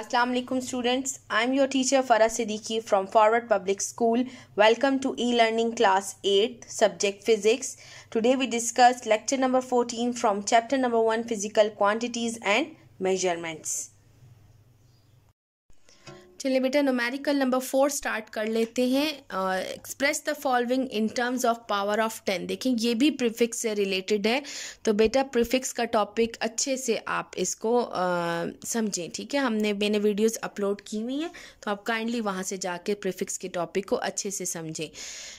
Assalamu alaikum students. I'm your teacher Farah Siddiqui from Forward Public School. Welcome to e-learning class 8 subject physics. Today we discuss lecture number 14 from chapter number 1 physical quantities and measurements. चलिए बेटा numerical number four start कर लेते हैं। Express the following in terms of power of ten देखें ये भी prefix से related है। तो बेटा प्रीफिक्स का टॉपिक अच्छे से आप इसको समझें, ठीक है? हमने, मैंने वीडियोस अपलोड की हुई हैं तो आप काइंडली वहाँ से जाके प्रीफिक्स के टॉपिक को अच्छे से समझें।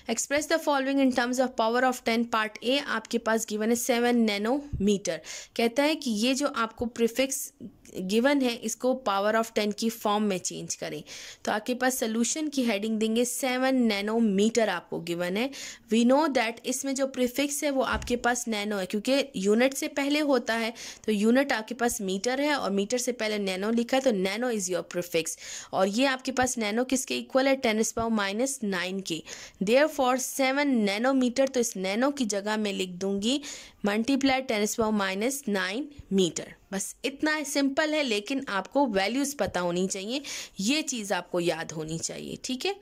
Express the following in terms of power of ten part A आपके पास गिवन है सेवन नैनोमीटर कहता है कि ये जो आपको प्रीफिक्स गिवन है, इसको पावर ऑफ़ टेन की फॉर्म में चेंज करें। तो आपके पास सोल्यूशन की हेडिंग देंगे सेवन नैनोमीटर आपको गिवन है। वी नो दैट इसमें जो प्रीफिक्स है वो आपके पास नैनो है, क्योंकि यूनिट से पहले होता है तो यूनिट आपके पास मीटर है और मीटर से पहले नैनो लिखा है तो नैनो इज़ योर प्रीफिक्स और ये आपके पास नैनो किसके इक्वल है? टेन पावर माइनस नाइन के। देयर फॉर सेवन नैनोमीटर तो इस नैनो की जगह मैं लिख दूँगी multiply ten power minus nine meter बस इतना सिंपल है, लेकिन आपको वैल्यूज़ पता होनी चाहिए, ये चीज़ आपको याद होनी चाहिए, ठीक है?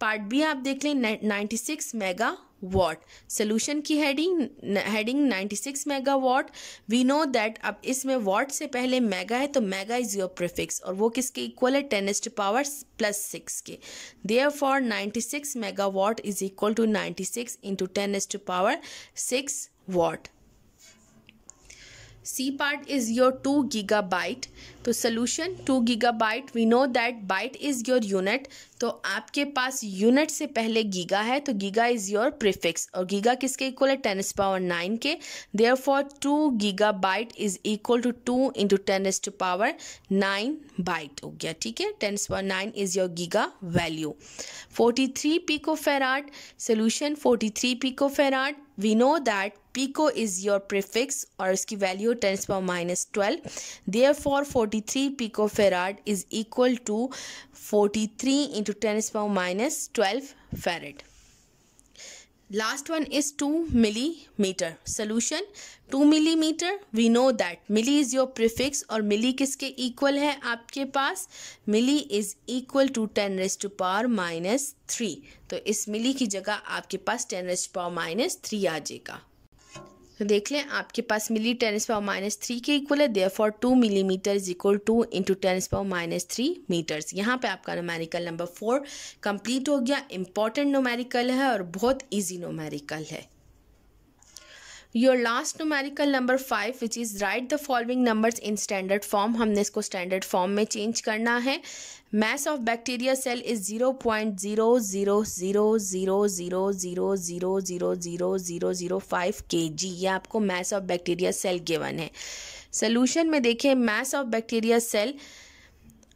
पार्ट बी आप देख लें ninety six mega watt solution की heading heading 96 mega watt we know that अब इसमें वॉट से पहले मेगा है तो मेगा इज़ योर प्रिफिक्स और वो किसके इक्वल है? टेनिस्ट पावर प्लस सिक्स के। Therefore ninety six mega watt is equal to ninety six into tenth power six watt. C part is your two giga byte तो solution two giga byte we know that byte is your unit तो आपके पास unit से पहले giga है तो giga is your prefix और giga किसके इक्वल है? टेनिस पावर नाइन के. Therefore two giga byte is equal to two into ten's two power nine byte हो गया, ठीक है? Ten's power nine is your giga value forty three pico farad solution forty three pico farad we know that pico is your prefix और इसकी value ten power minus twelve therefore forty three pico farad is equal to forty three into ten power minus twelve farad last one is 2 millimeter solution 2 millimeter we know that milli is your prefix और milli किसके equal है आपके पास milli is equal to 10 raised to power minus 3 तो इस milli की जगह आपके पास 10 raised to power minus 3 आ जाएगा तो देख लें, आपके पास milli ten's power minus three के इक्वल है therefore two milli meter is equal to into ten's power minus three meters यहाँ पे आपका नोमेरिकल नंबर फोर कंप्लीट हो गया. इंपॉर्टेंट नोमेरिकल है और बहुत ईजी नोमेरिकल है. Your last numerical number five which is write the following numbers in standard form हमने इसको स्टैंडर्ड फॉर्म में चेंज करना है mass of bacteria cell is zero point zero zero zero zero zero zero zero zero zero zero zero five K G ये आपको mass of bacteria cell given है solution में देखिए मैस ऑफ़ बैक्टीरिया cell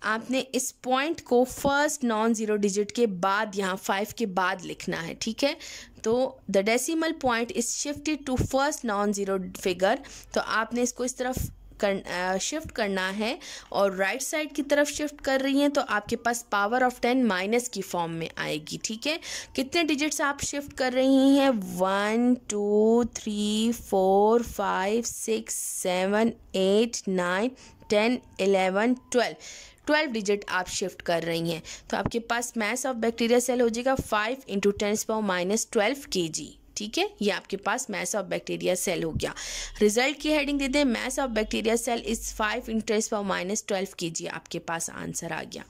आपने इस point को first non zero digit के बाद, यहाँ फाइव के बाद लिखना है, ठीक है? तो the decimal point is shifted to first non zero figure तो आपने इसको इस तरफ़ कर शिफ्ट करना है और राइट साइड की तरफ़ शिफ्ट कर रही हैं तो आपके पास पावर ऑफ़ टेन माइनस की फॉर्म में आएगी, ठीक है? कितने डिजिट्स आप शिफ्ट कर रही हैं? One two three four five six seven eight nine ten eleven twelve. Twelve digit आप शिफ्ट कर रही हैं। तो आपके पास मैस ऑफ़ बैक्टीरिया सेल हो जाएगा five into ten power minus twelve K G ठीक है? ये आपके पास मैस ऑफ़ बैक्टीरिया सेल हो गया। रिज़ल्ट की हेडिंग दे दें mass of bacteria cell is five into tens power minus twelve K G आपके पास आंसर आ गया।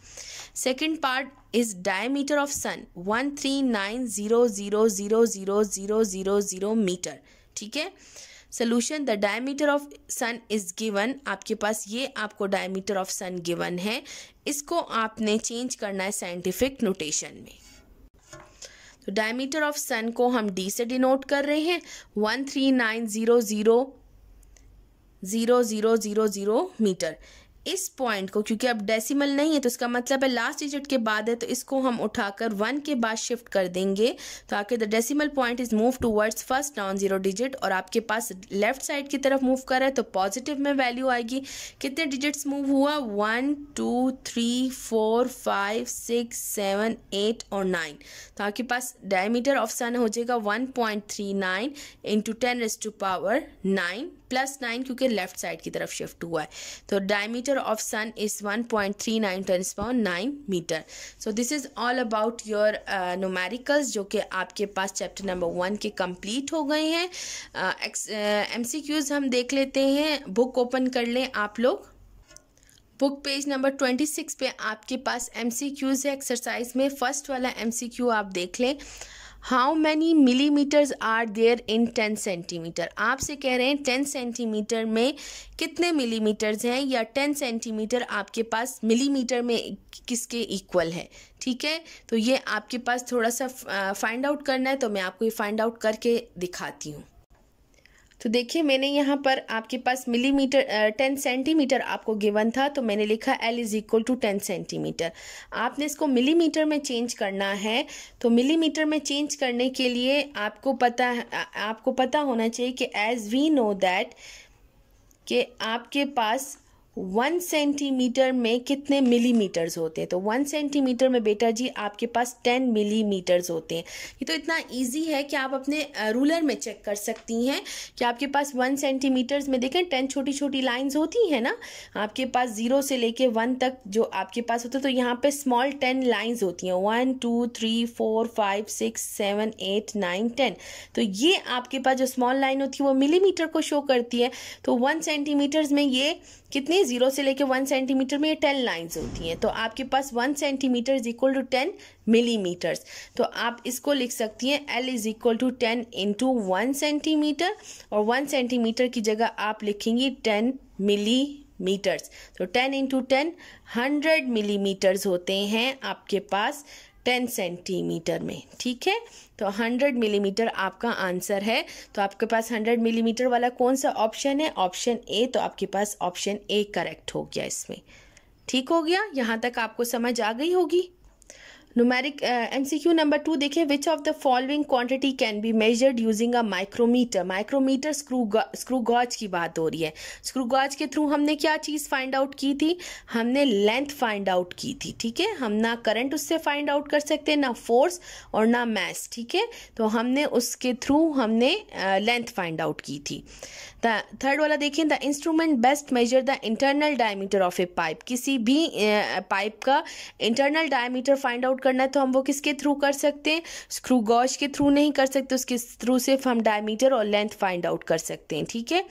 Second part is diameter of sun one three nine zero zero zero zero zero zero zero metre ठीक है? Solution the diameter of sun is given आपके पास ये आपको diameter of sun given है। इसको आपने चेंज करना है साइंटिफिक नोटेशन में। तो डायमीटर ऑफ़ सन को हम डी से डिनोट कर रहे हैं। One three nine zero zero zero zero zero zero metre इस पॉइंट को, क्योंकि अब डेसिमल नहीं है तो इसका मतलब है लास्ट डिजिट के बाद है तो इसको हम उठाकर वन के बाद शिफ्ट कर देंगे। तो आपके the decimal point is move towards first non zero digit और आपके पास लेफ़्ट साइड की तरफ़ मूव कर रहा है तो पॉजिटिव में वैल्यू आएगी। कितने डिजिट्स मूव हुआ? One two three four five six seven eight और नाइन तो आपके पास डायमीटर ऑफ़ सन हो जाएगा one point three nine into ten to power nine plus nine क्योंकि लेफ़्ट साइड की तरफ़ शिफ्ट हुआ है। तो diameter diameter of sun is 1.39 10 power 9 meter. So this is all about your uh, numericals जो कि आपके पास चैप्टर नंबर वन के कंप्लीट हो गए हैं. एम सी क्यूज़ हम देख लेते हैं. बुक ओपन कर लें आप लोग. Book page number twenty six पे आपके पास एम सी क्यूज़ है. एक्सरसाइज में फ़र्स्ट वाला एम सी क्यू आप देख लें. How many millimetres are there in ten centimetre आपसे कह रहे हैं टेन सेंटीमीटर में कितने मिलीमीटर्स हैं या टेन सेंटीमीटर आपके पास मिलीमीटर में किसके इक्वल है? ठीक है? तो ये आपके पास थोड़ा सा फाइंड आउट करना है तो मैं आपको ये फाइंड आउट करके दिखाती हूँ। तो देखिए, मैंने यहाँ पर आपके पास मिलीमीटर टेन सेंटीमीटर आपको गिवन था तो मैंने लिखा L is equal to ten centimetre. आपने इसको मिलीमीटर में चेंज करना है तो मिलीमीटर में चेंज करने के लिए आपको पता आपको पता होना चाहिए कि एज वी नो दैट कि आपके पास वन सेंटीमीटर में कितने मिलीमीटर्स होते हैं? तो वन सेंटीमीटर में बेटा जी आपके पास टेन मिलीमीटर्स होते हैं। ये तो इतना इजी है कि आप अपने रूलर में चेक कर सकती हैं कि आपके पास वन सेंटीमीटर्स में देखें, टेन छोटी छोटी लाइंस होती हैं ना? आपके पास ज़ीरो से लेके वन तक जो आपके पास होते हैं तो यहाँ पे स्मॉल टेन लाइन्स होती हैं। One, two, three, four, five, six, seven, eight, nine, ten. तो ये आपके पास जो स्मॉल लाइन होती है, वो मिलीमीटर को शो करती है। तो वन सेंटीमीटर्स में ये कितनी ज़ीरो से लेके वन सेंटीमीटर में ये टेन लाइंस होती हैं। तो आपके पास one centimetre is equal to ten millimetres. तो आप इसको लिख सकती हैं L is equal to ten into one centimetre और वन सेंटीमीटर की जगह आप लिखेंगी टेन मिली मीटर्स तो ten into ten, hundred millimetres होते हैं आपके पास टेन सेंटीमीटर में। ठीक है? तो हंड्रेड मिलीमीटर आपका आंसर है। तो आपके पास हंड्रेड मिलीमीटर वाला कौन सा ऑप्शन है? ऑप्शन ए तो आपके पास ऑप्शन ए करेक्ट हो गया इसमें। ठीक हो गया? यहाँ तक आपको समझ आ गई होगी? न्यूमेरिक एमसीक्यू नंबर टू देखिए which of the following quantity can be measured using a micrometer micrometer screw screw gauge की बात हो रही है। स्क्रू गॉज के थ्रू हमने क्या चीज़ फाइंड आउट की थी? हमने लेंथ फाइंड आउट की थी, ठीक है? हम ना करंट उससे फाइंड आउट कर सकते, ना फोर्स और ना मैस ठीक है? तो हमने उसके थ्रू हमने लेंथ फाइंड आउट की थी। थर्ड वाला देखें the instrument best measure the internal diameter of a pipe किसी भी पाइप का इंटरनल डायमीटर फाइंड आउट करना है तो हम वो किसके थ्रू कर सकते हैं? स्क्रू गॉज के थ्रू नहीं कर सकते, उसके थ्रू सिर्फ़ हम डायमीटर और लेंथ फाइंड आउट कर सकते हैं, ठीक है?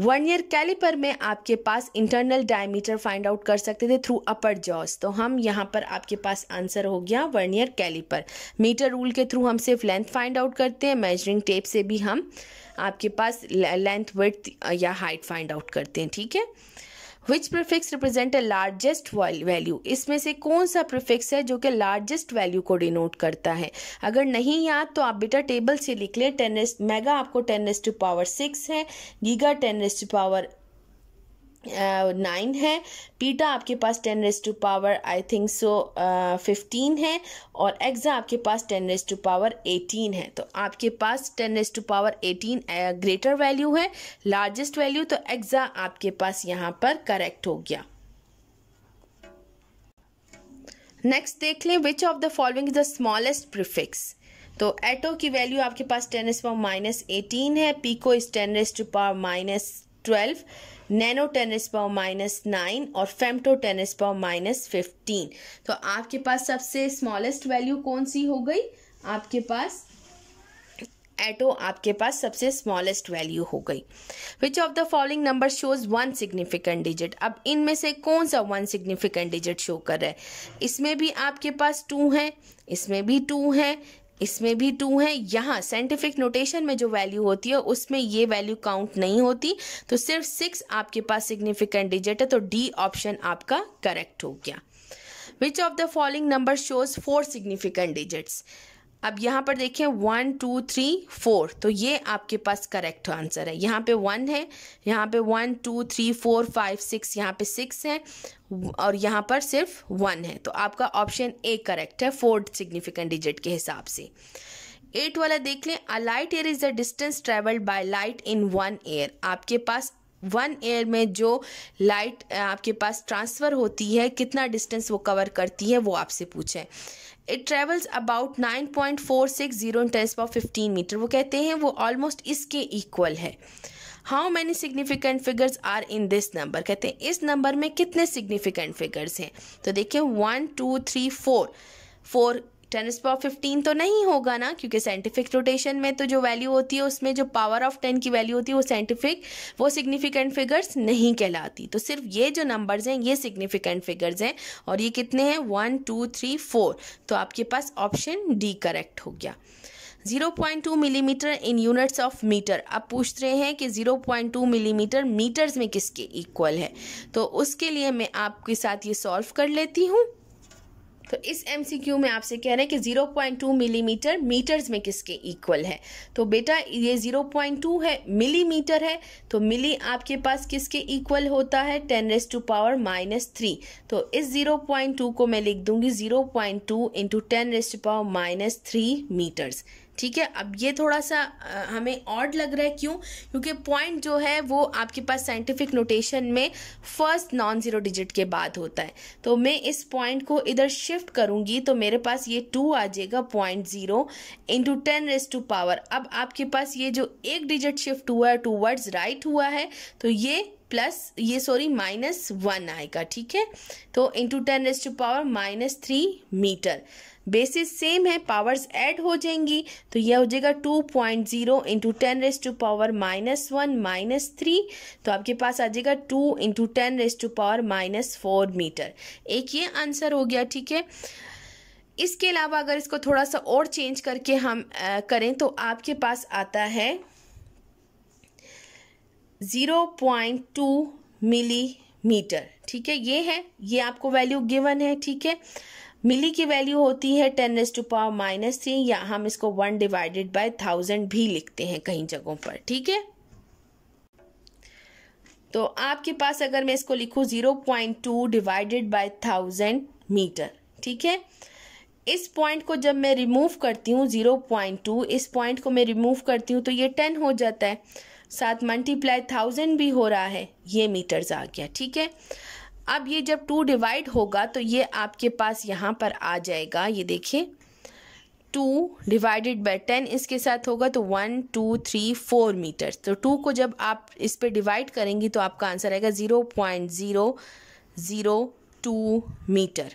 वन ईयर कैलिपर में आपके पास इंटरनल डायमीटर फाइंड आउट कर सकते थे थ्रू अपर जॉस तो हम यहाँ पर आपके पास आंसर हो गया vernier caliper metre rule के थ्रू हम सिर्फ़ लेंथ फाइंड आउट करते हैं मेजरिंग टेप से भी हम आपके पास लेंथ वर्थ या हाइट फाइंड आउट करते हैं, ठीक है? Which prefix represent a largest value इसमें से कौन सा प्रिफिक्स है जो कि लार्जेस्ट वैल्यू को डिनोट करता है? अगर नहीं याद तो आप बेटा टेबल से लिख लें टेनिस मेगा आपको टेन टू पावर सिक्स है giga ten to power nine है। पीटा आपके पास ten raise to power I think so fifteen है और एक्सा आपके पास ten raise to power eighteen है। तो आपके पास ten raise to power eighteen greater value है लार्जेस्ट वैल्यू तो एक्सा आपके पास यहाँ पर करेक्ट हो गया। नेक्स्ट देख लें which of the following is the smallest prefix तो एटो की वैल्यू आपके पास ten raise power minus eighteen है, pico is ten raise to power minus twelve nano tens power minus nine और femto tens power minus fifteen तो आपके पास सबसे smallest value कौन सी हो गई? आपके पास एटो आपके पास सबसे स्मॉलेस्ट वैल्यू हो गई। Which of the following number shows one significant digit अब इनमें से कौन सा वन सिग्निफिकेंट डिजिट शो कर रहा है? इसमें भी आपके पास टू है, इसमें भी टू है इसमें भी टू है। यहाँ साइंटिफिक नोटेशन में जो वैल्यू होती है, उसमें ये वैल्यू काउंट नहीं होती। तो सिर्फ़ सिक्स आपके पास सिग्निफिकेंट डिजिट है तो डी ऑप्शन आपका करेक्ट हो गया। Which of the following number shows four significant digits अब यहाँ पर देखें वन टू थ्री फोर तो ये आपके पास करेक्ट आंसर है। यहाँ पे वन है, यहाँ पे one two three four five six यहाँ पे सिक्स है, और यहाँ पर सिर्फ़ वन है। तो आपका ऑप्शन ए करेक्ट है फोर्थ सिग्निफिकेंट डिजिट के हिसाब से। एट वाला देख लें। A light year is the distance travelled by light in one year आपके पास वन एयर में जो लाइट आपके पास ट्रांसफ़र होती है, कितना डिस्टेंस वो कवर करती है, वो आपसे पूछें। It travels about nine point four six zero tens power fifteen metre वो कहते हैं वो ऑलमोस्ट इसके इक्वल है। How many significant figures are in this number कहते हैं, इस नंबर में कितने सिग्निफिकेंट फिगर्स हैं? तो देखिए one two three four four ten power fifteen तो नहीं होगा ना, क्योंकि साइंटिफिक रोटेशन में तो जो वैल्यू होती है, उसमें जो पावर ऑफ़ टेन की वैल्यू होती है, वो साइंटिफिक वो सिग्निफिकेंट फिगर्स नहीं कहलाती। तो सिर्फ़ ये जो नंबर्स हैं, ये सिग्निफिकेंट फिगर्स हैं, और ये कितने हैं? वन टू थ्री फोर तो आपके पास ऑप्शन डी करेक्ट हो गया। 0.2 millimetre in units of metre अब पूछ रहे हैं कि 0.2 मिलीमीटर मीटर्स में किसके इक्वल है? तो उसके लिए मैं आपके साथ ये सॉल्व कर लेती हूँ। तो इस एमसीक्यू में आपसे कह रहे हैं कि 0.2 मिलीमीटर मीटर्स में किसके इक्वल है? तो बेटा, ये 0.2 है, मिलीमीटर है तो मिली आपके पास किसके इक्वल होता है? Ten raise to power minus three तो इस 0.2 को मैं लिख दूँगी 0.2 point two into ten raise to power minus three metres ठीक है? अब ये थोड़ा सा हमें ऑड लग रहा है क्यों? क्योंकि पॉइंट जो है वो आपके पास साइंटिफिक नोटेशन में फ़र्स्ट नॉन ज़ीरो डिजिट के बाद होता है। तो मैं इस पॉइंट को इधर शिफ्ट करूँगी तो मेरे पास ये टू आ जाएगा point zero into ten raise to power अब आपके पास ये जो एक डिजिट शिफ्ट हुआ है टू वर्ड्स राइट हुआ है तो ये प्लस ये सॉरी माइनस वन आएगा, ठीक है? तो into ten raise to power minus three metre basis same है पावर्स ऐड हो जाएँगी तो यह हो जाएगा two point zero into ten raise to power minus one minus three तो आपके पास आ जाएगा two into ten raise to power minus four metre एक ये आंसर हो गया ठीक है? इसके अलावा अगर इसको थोड़ा सा और चेंज करके हम आ, करें तो आपके पास आता है ज़ीरो पॉइंट टू मिलीमीटर ठीक है? ये है ये आपको वैल्यू गिवन है ठीक है? मिली की वैल्यू होती है ten S to power minus three या हम इसको वन डिवाइडेड बाय थाउज़ेंड भी लिखते हैं कई जगहों पर, ठीक है? तो आपके पास अगर मैं इसको लिखूं zero point two divided by thousand metre ठीक है? इस पॉइंट को जब मैं रिमूव करती हूँ ज़ीरो पॉइंट टू इस पॉइंट को मैं रिमूव करती हूँ तो ये टेन हो जाता है, साथ मल्टीप्लाई थाउज़ेंड भी हो रहा है, ये मीटर्स आ गया, ठीक है? अब ये जब टू डिवाइड होगा तो ये आपके पास यहाँ पर आ जाएगा। ये देखिए, टू डिवाइडेड बाई टेन इसके साथ होगा तो one, two, three, four metre. तो टू को जब आप इस पर डिवाइड करेंगी तो आपका आंसर आएगा zero point zero zero, two metre.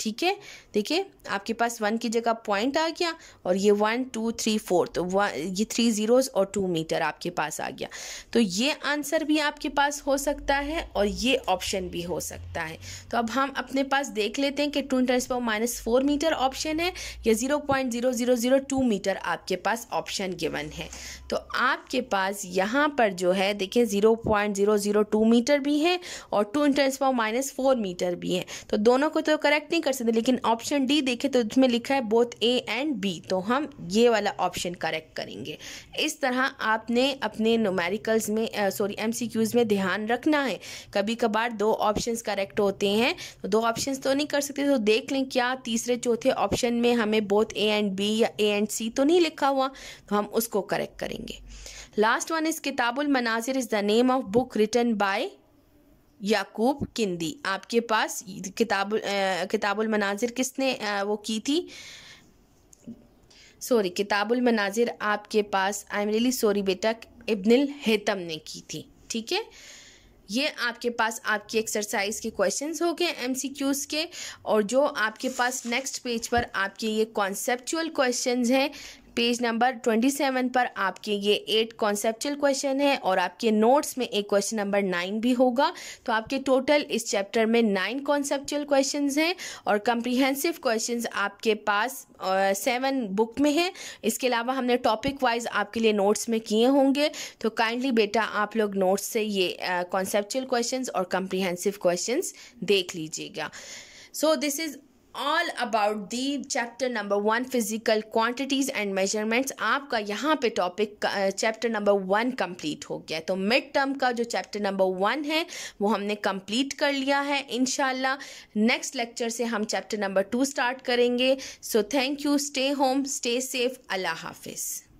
ठीक है? देखिए, आपके पास वन की जगह पॉइंट आ गया और ये वन टू थ्री फोर तो वन ये थ्री ज़ीरोज़ और टू मीटर आपके पास आ गया। तो ये आंसर भी आपके पास हो सकता है और ये ऑप्शन भी हो सकता है। तो अब हम अपने पास देख लेते हैं कि two into tens power minus four metre option है या zero point zero zero zero two metre आपके पास ऑप्शन गिवन है। तो आपके पास यहाँ पर जो है, देखिए zero point zero zero two metre भी है और two into tens power minus four metre भी है। तो दोनों को तो करेक्ट नहीं कर सकते लेकिन ऑप्शन डी देखें तो इसमें लिखा है बोथ ए एंड बी तो हम ये वाला ऑप्शन करेक्ट करेंगे। इस तरह आपने अपने नोमेरिकल्स में सॉरी एम में ध्यान रखना है। कभी कभार दो ऑप्शंस करेक्ट होते हैं तो दो ऑप्शंस तो नहीं कर सकते तो देख लें क्या तीसरे चौथे ऑप्शन में हमें बोथ ए एंड बी या ए एंड सी तो नहीं लिखा हुआ तो हम उसको करेक्ट करेंगे। Last one is Kitabul Manazir is the name of book written by Yaqub Kindi. आपके पास किताब किताबुल मनाजिर किसने वो की थी? सॉरी किताबुल मनाजिर आपके पास आई एम रियली सॉरी बेटा, इब्निल हेतम ने की थी, ठीक है? ये आपके पास आपकी एक्सरसाइज के क्वेश्चंस हो गए एमसीक्यूज के, और जो आपके पास नेक्स्ट पेज पर आपके ये कॉन्सेप्चुअल क्वेश्चंस हैं पेज नंबर ट्वेंटी सेवन पर आपके ये एट कॉन्सेप्चुअल क्वेश्चन है और आपके नोट्स में एक क्वेश्चन नंबर नाइन भी होगा। तो आपके टोटल इस चैप्टर में नाइन कॉन्सेप्चुअल क्वेश्चन हैं और कम्प्रीहेंसिव क्वेश्चन आपके पास सेवन uh, बुक में है। इसके अलावा हमने टॉपिक वाइज आपके लिए नोट्स में किए होंगे। तो काइंडली बेटा आप लोग नोट्स से ये कॉन्सेप्चुअल uh, क्वेश्चन और कम्प्रीहेंसिव क्वेश्चन देख लीजिएगा। So this is all about the chapter number one physical quantities and measurements आपका यहाँ पे topic chapter number one complete हो गया तो मिड टर्म का जो चैप्टर नंबर वन है, वो हमने कंप्लीट कर लिया है इन नेक्स्ट लेक्चर से हम चैप्टर नंबर टू स्टार्ट करेंगे। So thank you stay home stay safe अल्लाह हाफिज़।